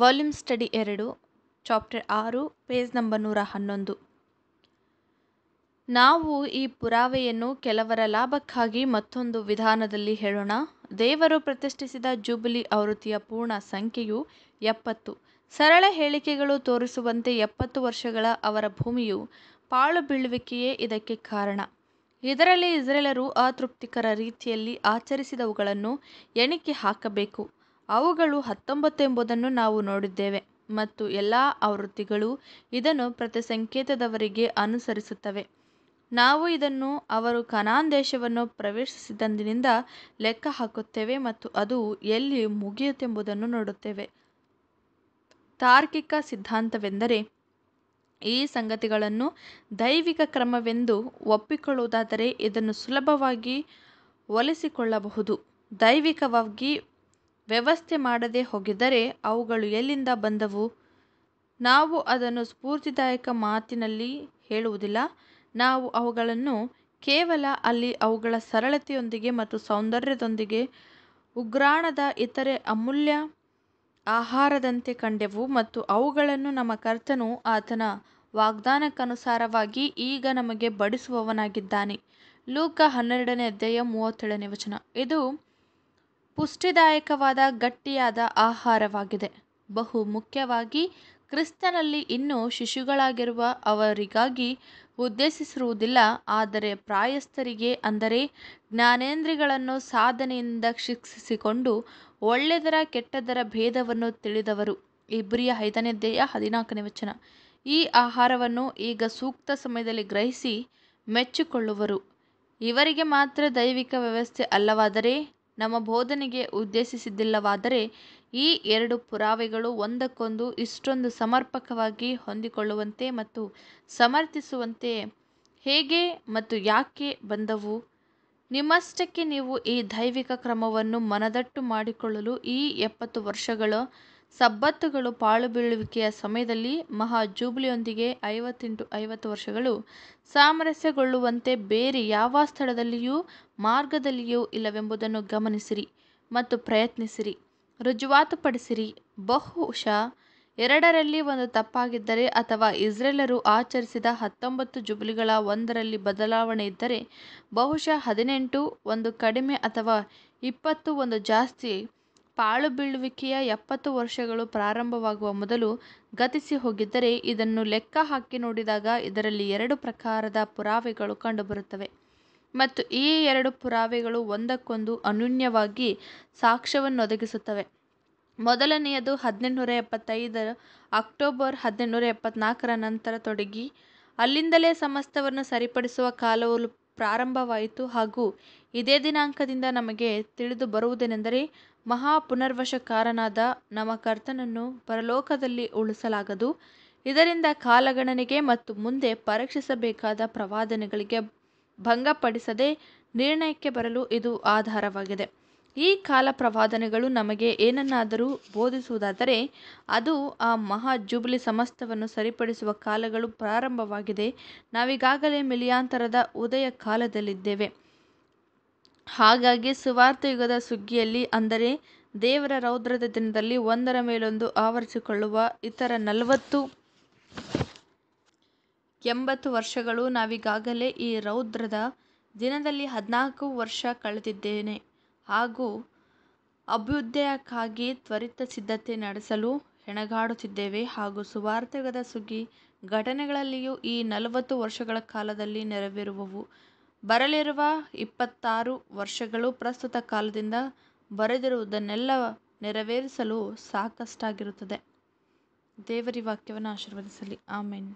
Volume study ಎರಡು chapter ಆರು page number ನೂರ ಹನ್ನೊಂದು. ನಾವು ಈ ಪುರಾವೆಯನ್ನು ಕೆಲವರ ಲಾಭಕ್ಕಾಗಿ ಮತ್ತೊಂದು ವಿಧಾನದಲ್ಲಿ ಹೇಳೋಣ. ದೇವರು ಪ್ರತಿಷ್ಠಿಸಿದ ಜೂಬಿಲಿ ಆವೃತ್ತಿಯ ಪೂರ್ಣ ಸಂಖ್ಯೆಯು ಎಪ್ಪತ್ತು. ಸರಳ ಹೇಳಿಕೆಗಳು ತೋರಿಸುವಂತೆ ಎಪ್ಪತ್ತು ವರ್ಷಗಳ ಅವರ ಭೂಮಿಯು ಪಾಳು ಬೀಳುವಿಕೆಯೇ ಇದಕ್ಕೆ ಕಾರಣ. ಇದರಲ್ಲಿ ಇಸ್ರೇಲರು ಅತೃಪ್ತಿಕರ ರೀತಿಯಲ್ಲಿ ಆಚರಿಸಿದವುಗಳನ್ನು ಎಣಿಕೆ ಹಾಕಬೇಕು. ಅವುಗಳು ಹತ್ತೊಂಬತ್ತು ಎಂಬುದನ್ನು ನಾವು ನೋಡಿದ್ದೇವೆ ಮತ್ತು ಎಲ್ಲ ಆವೃತ್ತಿಗಳು ಇದನ್ನು ಪ್ರತಿ ಸಂಕೇತದವರಿಗೆ ಅನುಸರಿಸುತ್ತವೆ. ನಾವು ಇದನ್ನು ಅವರು ಕನಾನ್ ದೇಶವನ್ನು ಪ್ರವೇಶಿಸಿದಂದಿನಿಂದ ಲೆಕ್ಕ ಹಾಕುತ್ತೇವೆ ಮತ್ತು ಅದು ಎಲ್ಲಿ ಮುಗಿಯುತ್ತೆಂಬುದನ್ನು ನೋಡುತ್ತೇವೆ. ತಾರ್ಕಿಕ ಸಿದ್ಧಾಂತವೆಂದರೆ ಈ ಸಂಗತಿಗಳನ್ನು ದೈವಿಕ ಕ್ರಮವೆಂದು ಒಪ್ಪಿಕೊಳ್ಳುವುದಾದರೆ ಇದನ್ನು ಸುಲಭವಾಗಿ ಒಲಿಸಿಕೊಳ್ಳಬಹುದು. ದೈವಿಕವಾಗಿ ವ್ಯವಸ್ಥೆ ಮಾಡದೆ ಹೋಗಿದ್ದರೆ ಅವುಗಳು ಎಲ್ಲಿಂದ ಬಂದವು? ನಾವು ಅದನ್ನು ಸ್ಫೂರ್ತಿದಾಯಕ ಮಾತಿನಲ್ಲಿ ಹೇಳುವುದಿಲ್ಲ. ನಾವು ಅವುಗಳನ್ನು ಕೇವಲ ಅಲ್ಲಿ ಅವುಗಳ ಸರಳತೆಯೊಂದಿಗೆ ಮತ್ತು ಸೌಂದರ್ಯದೊಂದಿಗೆ, ಉಗ್ರಾಣದ ಇತರೆ ಅಮೂಲ್ಯ ಆಹಾರದಂತೆ ಕಂಡೆವು ಮತ್ತು ಅವುಗಳನ್ನು ನಮ್ಮ ಕರ್ತನು ಆತನ ವಾಗ್ದಾನಕ್ಕನುಸಾರವಾಗಿ ಈಗ ನಮಗೆ ಬಡಿಸುವವನಾಗಿದ್ದಾನೆ. ಲೂಕ ಹನ್ನೆರಡನೇ ಅಧ್ಯಾಯ ಮೂವತ್ತೇಳನೇ ವಚನ. ಇದು ಪುಷ್ಟಿದಾಯಕವಾದ ಗಟ್ಟಿಯಾದ ಆಹಾರವಾಗಿದೆ. ಬಹು ಮುಖ್ಯವಾಗಿ ಕ್ರಿಸ್ತನಲ್ಲಿ ಇನ್ನೂ ಶಿಶುಗಳಾಗಿರುವ ಅವರಿಗಾಗಿ ಉದ್ದೇಶಿಸಿರುವುದಿಲ್ಲ. ಆದರೆ ಪ್ರಾಯಸ್ಥರಿಗೆ ಅಂದರೆ ಜ್ಞಾನೇಂದ್ರಿಗಳನ್ನು ಸಾಧನೆಯಿಂದ ಶಿಕ್ಷಿಸಿಕೊಂಡು ಒಳ್ಳೆಯದರ ಕೆಟ್ಟದರ ಭೇದವನ್ನು ತಿಳಿದವರು. ಇಬ್ಬರಿಯ ಐದನೇ ಅಧ್ಯಾಯ ಹದಿನಾಲ್ಕನೇ ವಚನ. ಈ ಆಹಾರವನ್ನು ಈಗ ಸೂಕ್ತ ಸಮಯದಲ್ಲಿ ಗ್ರಹಿಸಿ ಮೆಚ್ಚಿಕೊಳ್ಳುವರು. ಇವರಿಗೆ ಮಾತ್ರ ದೈವಿಕ ವ್ಯವಸ್ಥೆ ಅಲ್ಲವಾದರೆ ನಮ್ಮ ಬೋಧನೆಗೆ ಉದ್ದೇಶಿಸಿದ್ದಿಲ್ಲವಾದರೆ ಈ ಎರಡು ಪುರಾವೆಗಳು ಒಂದಕ್ಕೊಂದು ಇಷ್ಟೊಂದು ಸಮರ್ಪಕವಾಗಿ ಹೊಂದಿಕೊಳ್ಳುವಂತೆ ಮತ್ತು ಸಮರ್ಥಿಸುವಂತೆ ಹೇಗೆ ಮತ್ತು ಯಾಕೆ ಬಂದವು? ನಿಮ್ಮಷ್ಟಕ್ಕೆ ನೀವು ಈ ದೈವಿಕ ಕ್ರಮವನ್ನು ಮನದಟ್ಟು ಮಾಡಿಕೊಳ್ಳಲು ಈ ಎಪ್ಪತ್ತು ವರ್ಷಗಳ ಸಬ್ಬತ್ತುಗಳು ಪಾಳು ಬೀಳುವಿಕೆಯ ಸಮಯದಲ್ಲಿ ಮಹಾ ಜೂಬ್ಲಿಯೊಂದಿಗೆ ಐವತ್ತೆಂಟು ಐವತ್ತು ವರ್ಷಗಳು ಸಾಮರಸ್ಯಗೊಳ್ಳುವಂತೆ ಬೇರೆ ಯಾವ ಸ್ಥಳದಲ್ಲಿಯೂ ಮಾರ್ಗದಲ್ಲಿಯೂ ಇಲ್ಲವೆಂಬುದನ್ನು ಗಮನಿಸಿರಿ ಮತ್ತು ಪ್ರಯತ್ನಿಸಿರಿ. ರುಜುವಾತುಪಡಿಸಿರಿ. ಬಹುಶಃ ಎರಡರಲ್ಲಿ ಒಂದು ತಪ್ಪಾಗಿದ್ದರೆ ಅಥವಾ ಇಸ್ರೇಲರು ಆಚರಿಸಿದ ಹತ್ತೊಂಬತ್ತು ಜುಬ್ಲಿಗಳ ಒಂದರಲ್ಲಿ ಬದಲಾವಣೆ ಇದ್ದರೆ ಬಹುಶಃ ಹದಿನೆಂಟು, ಒಂದು ಕಡಿಮೆ ಅಥವಾ ಇಪ್ಪತ್ತು, ಒಂದು ಜಾಸ್ತಿ ಪಾಳು ಬೀಳುವಿಕೆಯ ಎಪ್ಪತ್ತು ವರ್ಷಗಳು ಪ್ರಾರಂಭವಾಗುವ ಮೊದಲು ಗತಿಸಿ ಹೋಗಿದ್ದರೆ ಇದನ್ನು ಲೆಕ್ಕ ಹಾಕಿ ನೋಡಿದಾಗ ಇದರಲ್ಲಿ ಎರಡು ಪ್ರಕಾರದ ಪುರಾವೆಗಳು ಕಂಡುಬರುತ್ತವೆ. ಮತ್ತು ಈ ಎರಡು ಪುರಾವೆಗಳು ಒಂದಕ್ಕೊಂದು ಅನ್ಯೂನ್ಯವಾಗಿ ಸಾಕ್ಷ್ಯವನ್ನು ಒದಗಿಸುತ್ತವೆ. ಮೊದಲನೆಯದು ಹದಿನೆಂಟುನೂರ ಎಪ್ಪತ್ತೈದರ ಅಕ್ಟೋಬರ್ ಹದಿನೆಂಟುನೂರ ಎಪ್ಪತ್ನಾಲ್ಕರ ನಂತರ ತೊಡಗಿ, ಅಲ್ಲಿಂದಲೇ ಸಮಸ್ತವನ್ನು ಸರಿಪಡಿಸುವ ಕಾಲವು ಪ್ರಾರಂಭವಾಯಿತು ಹಾಗೂ ಇದೇ ದಿನಾಂಕದಿಂದ ನಮಗೆ ತಿಳಿದು ಮಹಾ ಪುನರ್ವಶಕಾರನಾದ ನಮ್ಮ ಕರ್ತನನ್ನು ಪರಲೋಕದಲ್ಲಿ ಉಳಿಸಲಾಗದು. ಇದರಿಂದ ಕಾಲಗಣನೆಗೆ ಮತ್ತು ಮುಂದೆ ಪರೀಕ್ಷಿಸಬೇಕಾದ ಪ್ರವಾದನೆಗಳಿಗೆ ಭಂಗಪಡಿಸದೆ ನಿರ್ಣಯಕ್ಕೆ ಬರಲು ಇದು ಆಧಾರವಾಗಿದೆ. ಈ ಕಾಲ ಪ್ರವಾದನೆಗಳು ನಮಗೆ ಏನನ್ನಾದರೂ ಬೋಧಿಸುವುದಾದರೆ, ಅದು ಆ ಮಹಾ ಜುಬ್ಲಿ ಸಮಸ್ತವನ್ನು ಸರಿಪಡಿಸುವ ಕಾಲಗಳು ಪ್ರಾರಂಭವಾಗಿದೆ. ನಾವೀಗಾಗಲೇ ಮಿಲಿಯಾಂತರದ ಉದಯ ಕಾಲದಲ್ಲಿದ್ದೇವೆ. ಹಾಗಾಗಿ ಸುವಾರ್ಥ ಯುಗದ ಸುಗ್ಗಿಯಲ್ಲಿ ಅಂದರೆ ದೇವರ ರೌದ್ರದ ದಿನದಲ್ಲಿ ಒಂದರ ಮೇಲೊಂದು ಆವರಿಸಿಕೊಳ್ಳುವ ಇತರ ನಲವತ್ತು ಎಂಬತ್ತು ವರ್ಷಗಳು ನಾವೀಗಾಗಲೇ ಈ ರೌದ್ರದ ದಿನದಲ್ಲಿ ಹದಿನಾಲ್ಕು ವರ್ಷ ಕಳೆದಿದ್ದೇನೆ. ಹಾಗೂ ಅಭ್ಯುದಯಕ್ಕಾಗಿ ತ್ವರಿತ ಸಿದ್ಧತೆ ನಡೆಸಲು ಹೆಣಗಾಡುತ್ತಿದ್ದೇವೆ. ಹಾಗೂ ಸುವಾರ್ಥಯುಗದ ಸುಗ್ಗಿ ಘಟನೆಗಳಲ್ಲಿಯೂ ಈ ನಲವತ್ತು ವರ್ಷಗಳ ಕಾಲದಲ್ಲಿ ನೆರವೇರುವವು. ಬರಲಿರುವ ಇಪ್ಪತ್ತಾರು ವರ್ಷಗಳು ಪ್ರಸ್ತುತ ಕಾಲದಿಂದ ಬರೆದಿರುವುದನ್ನೆಲ್ಲ ನೆರವೇರಿಸಲು ಸಾಕಷ್ಟಾಗಿರುತ್ತದೆ. ದೇವರಿ ವಾಕ್ಯವನ್ನು ಆಶೀರ್ವದಿಸಲಿ. ಆಮೇನ್.